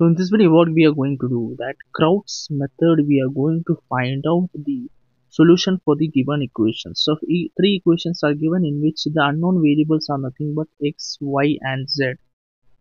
So in this video what we are going to do that Crout's method we are going to find out the solution for the given equations. So e three equations are given in which the unknown variables are nothing but x, y and z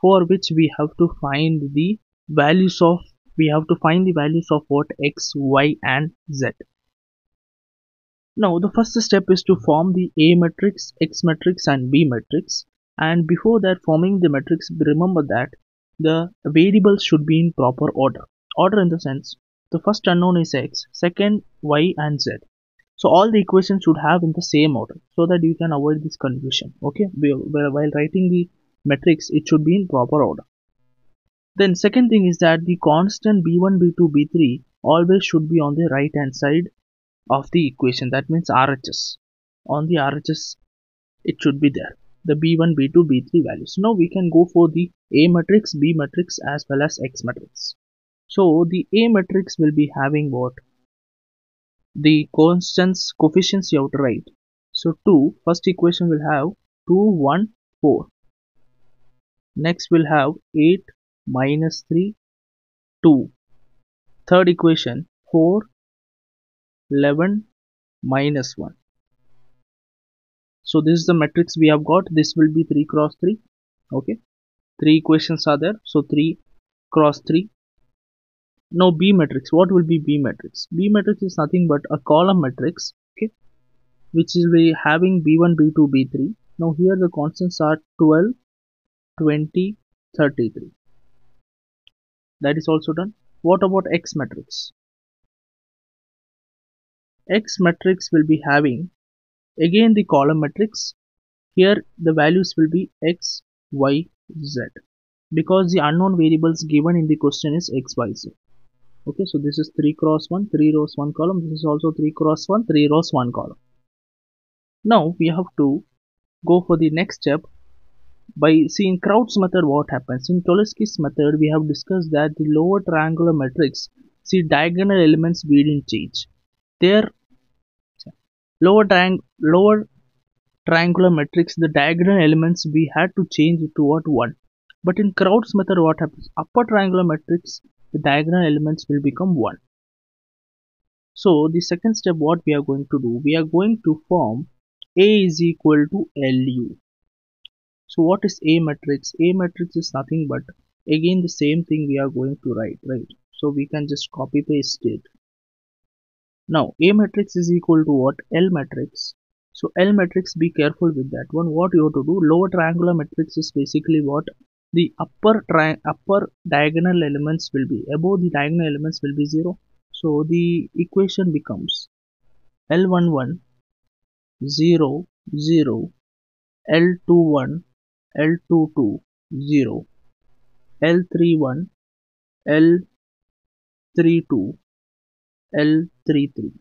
for which we have to find the values of we have to find the values of what x, y and z. Now the first step is to form the A matrix, X matrix and B matrix and before that forming the matrix remember that the variables should be in proper order. Order in the sense the first unknown is X, second Y and Z. So all the equations should have in the same order so that you can avoid this confusion. Okay, while writing the matrix it should be in proper order. Then second thing is that the constant b1, b2, b3 always should be on the right hand side of the equation that means RHS on the RHS it should be there the b1 b2 b3 values. Now we can go for the a matrix b matrix as well as x matrix. So the a matrix will be having what? The constants coefficients you have to write. So 2 first equation will have 2 1 4 next we'll have 8 minus 3 2 third equation 4 11 minus 1 so this is the matrix we have got. This will be 3 cross 3 okay. Three equations are there. So 3 cross 3 now b matrix. What will be b matrix? B matrix is nothing but a column matrix. Okay. Which is having b1 b2 b3 now here the constants are 12 20 33 that is also done. What about x matrix? X matrix will be having again the column matrix. Here the values will be x y z. Because the unknown variables given in the question is x y z. Okay so this is 3 cross 1 3 rows 1 column. This is also 3 cross 1 3 rows 1 column. Now we have to go for the next step. By seeing Crout's method what happens? In Cholesky's method we have discussed that the lower triangular matrix see diagonal elements we didn't change. Their lower, triang lower triangular matrix the diagonal elements we had to change to what 1 but in Crout's method what happens? Upper triangular matrix the diagonal elements will become 1 so the second step what we are going to do? We are going to form A is equal to LU so what is A matrix? A matrix is nothing but again the same thing we are going to write right? So we can just copy paste it now A matrix is equal to what? L matrix. So L matrix be careful with that one. What you have to do? Lower triangular matrix is basically what? The upper upper diagonal elements will be above the diagonal elements will be 0. So the equation becomes L11 0 0 L21 L22 0 L31 L32 L33.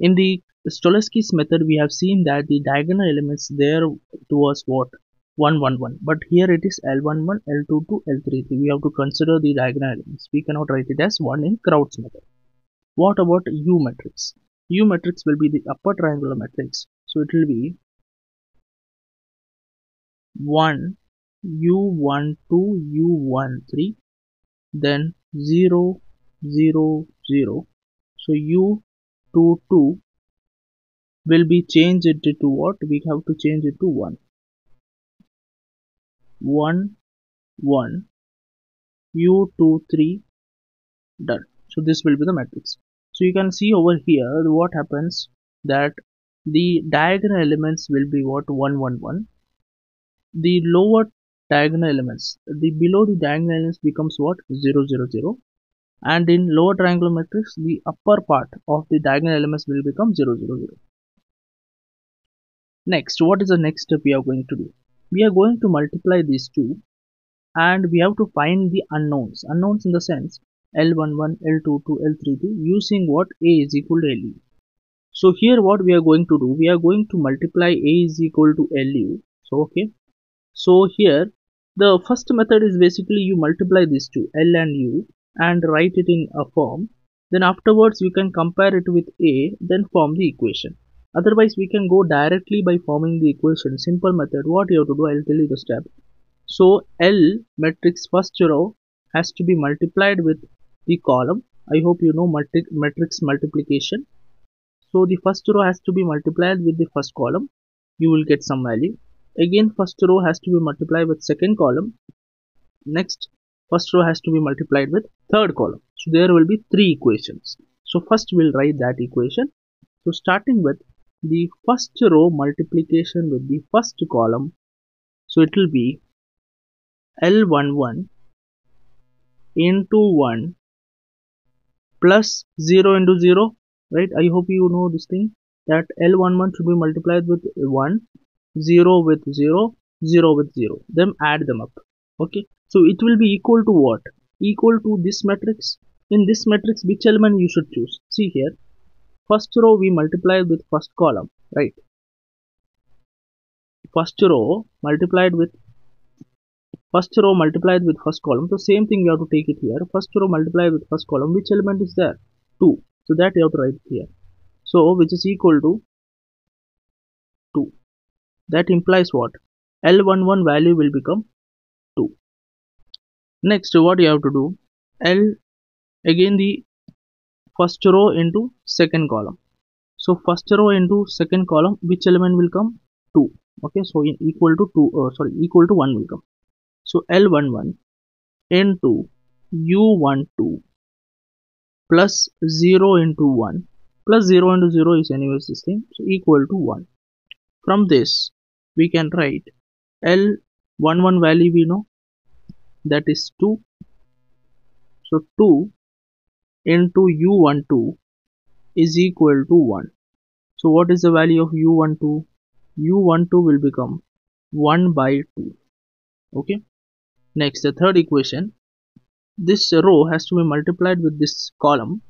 In the Cholesky's method, we have seen that the diagonal elements there towards what? 1, 1, 1. But here it is L11, L22, L33. We have to consider the diagonal elements. We cannot write it as 1 in Crout's method. What about U matrix? U matrix will be the upper triangular matrix. So it will be 1, U12, U13, then 0, 0 0 so u 2 2 will be changed to what? We have to change it to 1 1 1 u 2 3 done. So this will be the matrix. So you can see over here what happens that the diagonal elements will be what? 1 1 1 the lower diagonal elements the below the diagonal elements becomes what? 0 0 0 and in lower triangular matrix the upper part of the diagonal elements will become 0 0 0 next what is the next step we are going to do? We are going to multiply these two and we have to find the unknowns. Unknowns in the sense L11 L22 L32 using what A is equal to LU so here what we are going to do we are going to multiply A is equal to LU so okay. So here the first method is basically you multiply these two L and U and write it in a form. Then afterwards you can compare it with a then form the equation. Otherwise we can go directly by forming the equation. Simple method. What you have to do i'll tell you the step. So L matrix first row has to be multiplied with the column. I hope you know matrix multiplication. So the first row has to be multiplied with the first column. You will get some value. Again first row has to be multiplied with second column. Next first row has to be multiplied with third column. So there will be three equations. So first we'll write that equation. So starting with the first row multiplication with the first column. So it will be L11 into 1 plus 0 into 0 right? I hope you know this thing that L11 should be multiplied with 1 0 with 0 0 with 0 then add them up okay? So it will be equal to what? Equal to this matrix. In this matrix which element you should choose? See here. First row we multiply with first column right? First row multiplied with first row multiplied with first column. So same thing we have to take it here. First row multiplied with first column. Which element is there? 2 so that you have to write here. So which is equal to 2 that implies what? L11 value will become 2 next what you have to do? L again the first row into second column. So first row into second column which element will come? 2 okay so in equal to 2 uh, sorry equal to 1 will come. So L11 into U12 plus 0 into 1 plus 0 into 0 is anyways this thing so equal to 1 from this we can write L11 value we know that is 2 so 2 into u12 is equal to 1 so what is the value of u12 u12 will become 1 by 2 okay. Next the third equation. This row has to be multiplied with this column.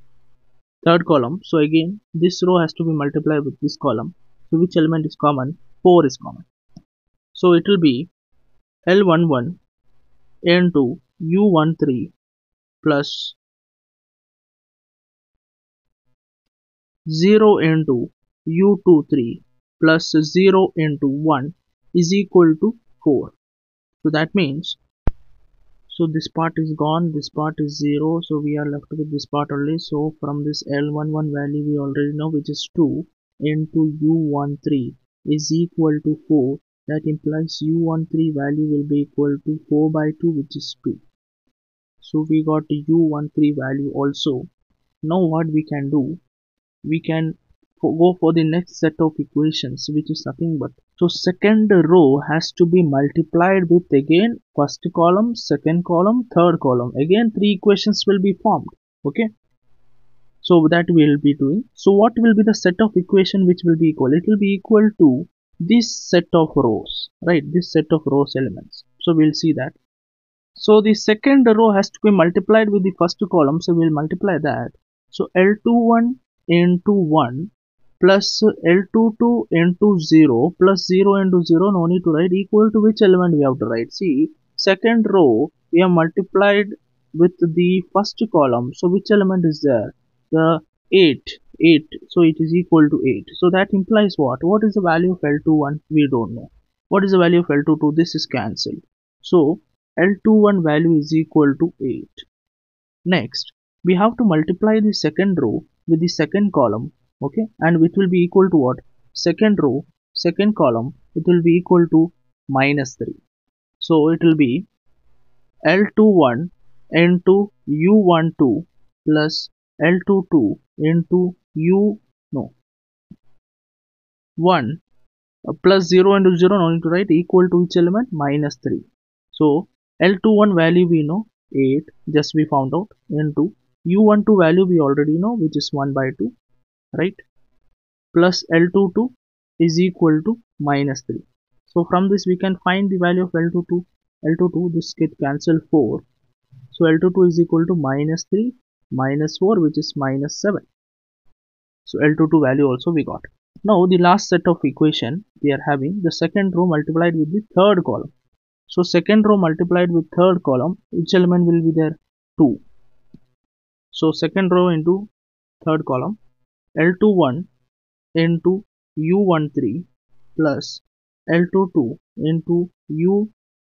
Third column. So again this row has to be multiplied with this column. So which element is common? 4 is common. So it will be L11 into U13 plus 0 into u23 plus 0 into 1 is equal to 4 so that means so this part is gone this part is 0 so we are left with this part only. So from this L11 value we already know which is 2 into u13 is equal to 4 that implies u13 value will be equal to 4 by 2 which is 2 so we got u13 value also. Now what we can do? We can go for the next set of equations which is nothing but so second row has to be multiplied with again first column second column third column. Again three equations will be formed okay? So that we will be doing. So what will be the set of equation which will be equal? It will be equal to this set of rows right? This set of rows elements. So we'll see that. So the second row has to be multiplied with the first column so we'll multiply that. So L21 into 1 plus L22 into 0 plus 0 into 0 no need to write equal to which element we have to write. See second row we have multiplied with the first column. So which element is there? The 8 8 so it is equal to 8 so that implies what? What is the value of L21 we don't know. What is the value of L22 this is cancelled. So L21 value is equal to 8 next we have to multiply the second row with the second column okay? And which will be equal to what? Second row second column it will be equal to minus 3 so it will be L21 into U12 plus L22 into U no. 1 uh, plus 0 into 0 no need to write equal to each element minus 3 so L21 value we know 8 just we found out into u12 value we already know which is 1 by 2 right? Plus L22 is equal to minus 3 so from this we can find the value of L22 L22 this get cancelled 4 so L22 is equal to minus 3 minus 4 which is minus 7 so L22 value also we got. Now the last set of equation we are having the second row multiplied with the third column. So second row multiplied with third column each element will be there? 2 so second row into third column L21 into U13 plus L22 into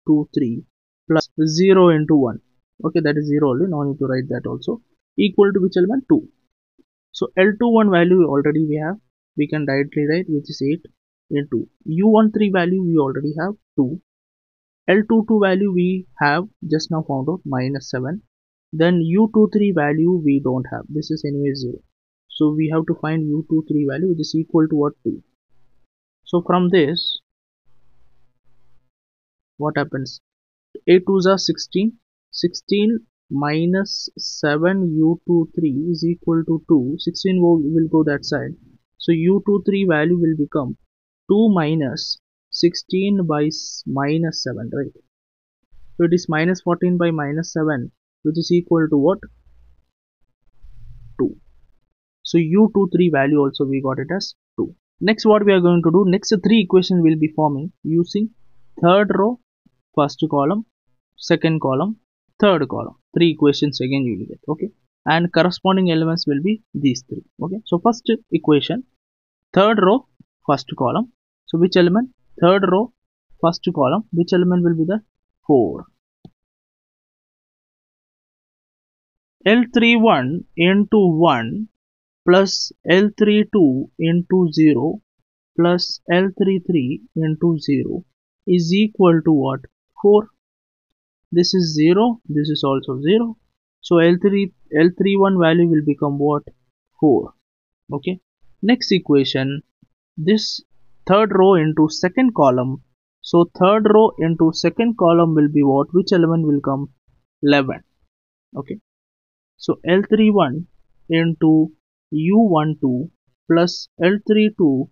2 3 plus 0 into 1 okay that is 0 only. No need to write that also equal to which element? 2 so L21 value already we have. We can directly write which is 8 into. U13 value we already have 2 L22 value we have just now found out minus 7 then U23 value we don't have. This is anyway 0 so we have to find U23 value which is equal to what 2 so from this what happens? 8 2s are 16 16 minus 7 u23 is equal to 2 16 will, go that side. So u23 value will become 2 minus 16 by minus 7 right? So it is minus 14 by minus 7 which is equal to what? 2 so u23 value also we got it as 2 next what we are going to do? Next three equations will be forming using third row first column second column third column three equations again you will get okay? And corresponding elements will be these three okay? So first equation third row first column. So which element? Third row first column. Which element will be the 4 L31 into 1 plus L32 into 0 plus L33 into 0 is equal to what? 4 this is 0 this is also 0 so L3 L31 value will become what? 4 okay. Next equation. This third row into second column. So third row into second column will be what? Which element will come? 11 okay. So L31 into U12 plus L32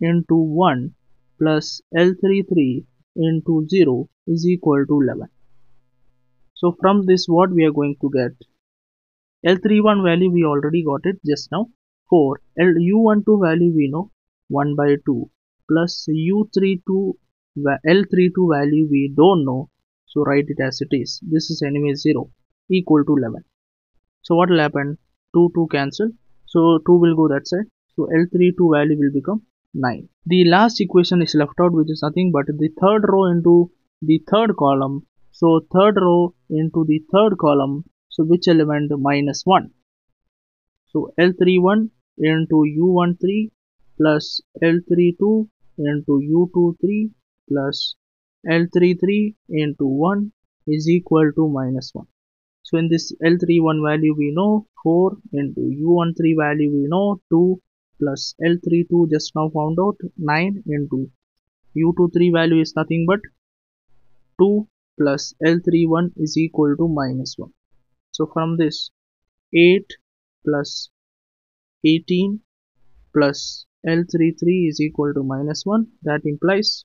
into 1 plus L33 into 0 is equal to 11 so from this what we are going to get? L31 value we already got it just now. 4 L U12 value we know. 1 by 2 plus U32 L32 value we don't know. So write it as it is. This is anyway 0 equal to 11 so what will happen? 2 2 cancel. So 2 will go that side. So L32 value will become 9 the last equation is left out which is nothing but the third row into the third column so third row into the third column. So which element? Minus 1 so L31 into U13 plus L32 into U23 plus L33 into 1 is equal to minus 1 so in this L31 value we know 4 into U13 value we know 2 plus L32 just now found out 9 into U23 value is nothing but 2 plus L31 is equal to minus 1. So from this 8 plus 18 plus L33 is equal to minus 1 that implies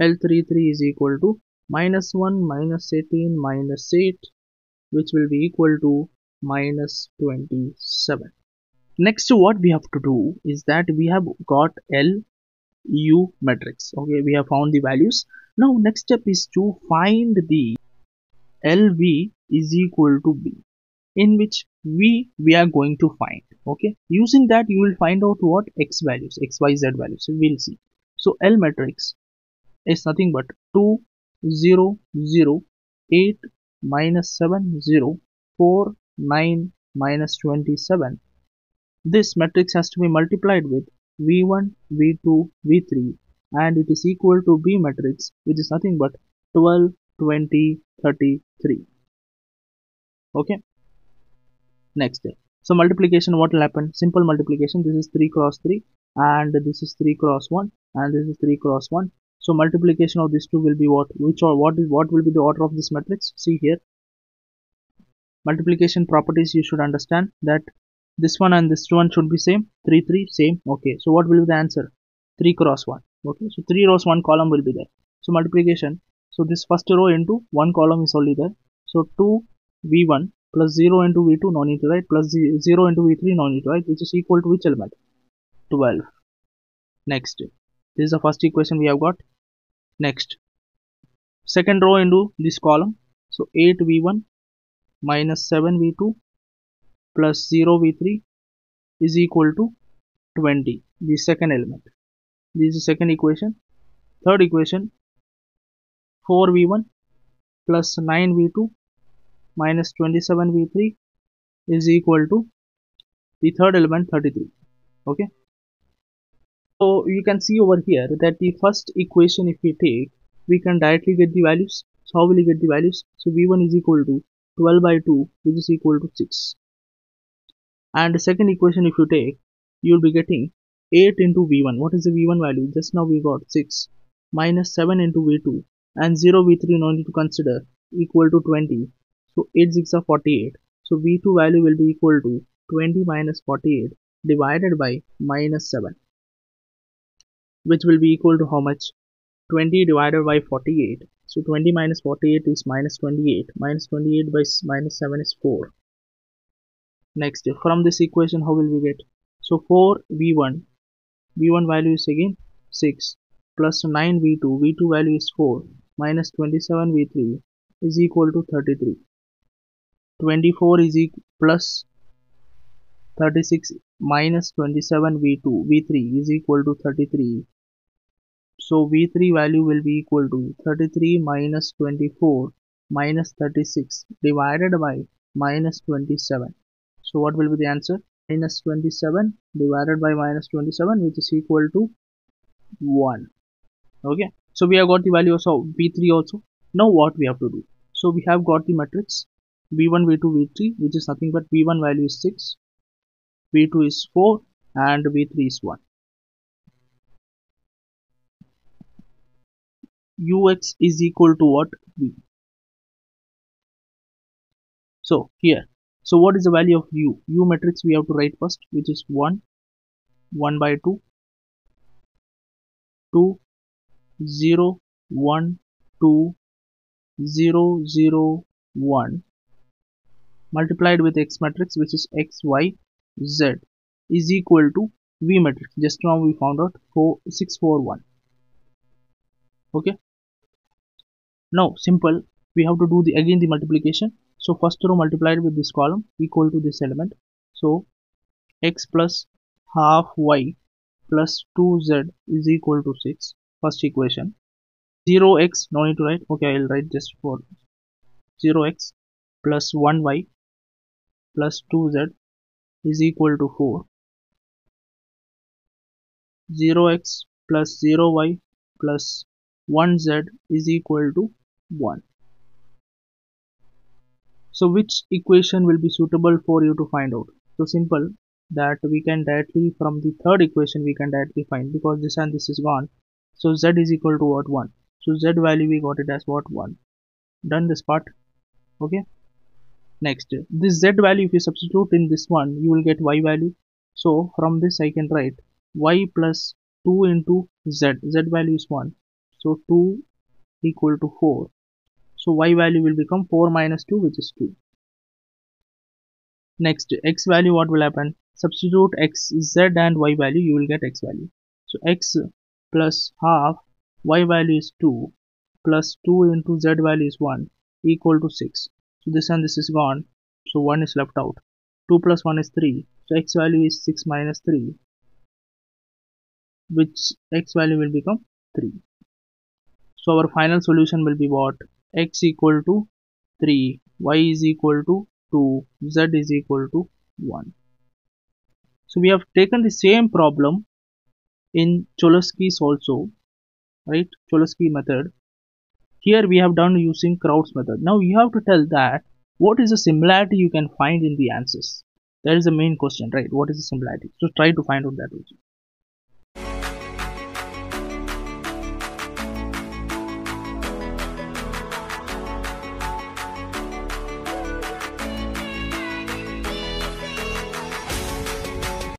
L33 is equal to minus 1 minus 18 minus 8 which will be equal to minus 27. Next what we have to do is that we have got L U matrix okay we have found the values now next step is to find the LV is equal to B in which V we are going to find okay? Using that you will find out what X values XYZ values so we'll see. So L matrix is nothing but 2 0 0 8 minus 7 0 4 9 minus 27 this matrix has to be multiplied with v1 v2 v3 and it is equal to B matrix which is nothing but 12 20 33 okay? Next step. so multiplication what will happen? Simple multiplication. This is 3 cross 3 and this is 3 cross 1 and this is 3 cross 1 so multiplication of these two will be what? Which or what is what will be the order of this matrix? See here. Multiplication properties you should understand that this one and this one should be same. 3 3 same. Okay. So what will be the answer? 3 cross 1 okay so three rows one column will be there. So multiplication. So this first row into one column is only there. So 2 v1 plus 0 into v2 no need to write plus 0 into v3 no need to write which is equal to which element? 12 next. This is the first equation we have got. Next. Second row into this column. So 8 v1 minus 7 v2 plus 0 v3 is equal to 20 the second element this is the second equation. Third equation 4v1 plus 9v2 minus 27v3 is equal to the third element 33 okay? So you can see over here that the first equation if we take we can directly get the values. So how will we get the values? So v1 is equal to 12 by 2 which is equal to 6 and the second equation if you take you will be getting 8 into v1 what is the v1 value? Just now we got 6 minus 7 into v2 and 0 v3 no need to consider. Equal to 20 so 8 6 are 48 so v2 value will be equal to 20 minus 48 divided by minus 7 which will be equal to how much? 20 divided by 48 so 20 minus 48 is minus 28 minus 28 by minus 7 is 4 next from this equation how will we get? So 4 v1 v1 value is again 6 plus 9 v2 v2 value is 4 minus 27 v3 is equal to 33 24 is equal plus 36 minus 27 v2 v3 is equal to 33 so V3 value will be equal to 33 minus 24 minus 36 divided by minus 27. So what will be the answer? Minus 27 divided by minus 27 which is equal to 1. Okay. So we have got the values of V3 also. Now what we have to do? So we have got the matrix V1, V2, V3 which is nothing but V1 value is 6, V2 is 4 and V3 is 1. ux is equal to what v so here so what is the value of u? U matrix we have to write first which is 1 1 by 2 2 0 1 2 0 0 1 multiplied with x matrix which is x y z is equal to v matrix. Just now we found out 4 6 4 1 okay? Now simple. We have to do the again the multiplication so first row multiplied with this column equal to this element. So x plus half y plus 2z is equal to 6 first equation. 0x no need to write. Okay i'll write just for 0x plus 1y plus 2z is equal to 4 0x plus 0y plus 1z is equal to 1 so which equation will be suitable for you to find out? So simple that we can directly from the third equation we can directly find because this and this is gone. So z is equal to what? 1 so z value we got it as what? 1 done this part. Okay? Next this z value if you substitute in this one you will get y value. So from this i can write y plus 2 into z. Z value is 1 so 2 equal to 4 so y value will become 4 minus 2 which is 2 next x value what will happen? Substitute x z and y value you will get x value. So x plus half y value is 2 plus 2 into z value is 1 equal to 6 so this and this is gone. So 1 is left out. 2 plus 1 is 3 so x value is 6 minus 3 which x value will become 3 so our final solution will be what x equal to 3 y is equal to 2 z is equal to 1 so we have taken the same problem in Cholesky's also right? Cholesky method. Here we have done using Crout's method. Now you have to tell that what is the similarity you can find in the answers? That is the main question right? What is the similarity? So try to find out that also